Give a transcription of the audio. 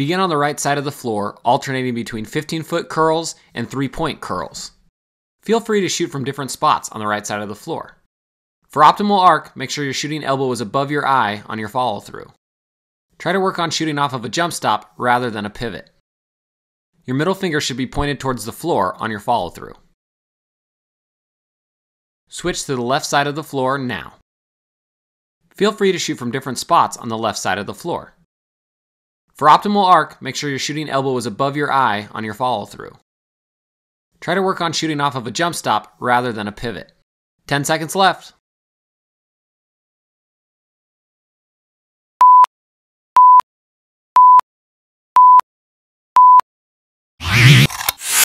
Begin on the right side of the floor, alternating between 15 foot curls and 3 point curls. Feel free to shoot from different spots on the right side of the floor. For optimal arc, make sure your shooting elbow is above your eye on your follow through. Try to work on shooting off of a jump stop rather than a pivot. Your middle finger should be pointed towards the floor on your follow through. Switch to the left side of the floor now. Feel free to shoot from different spots on the left side of the floor. For optimal arc, make sure your shooting elbow is above your eye on your follow through. Try to work on shooting off of a jump stop rather than a pivot. 10 seconds left.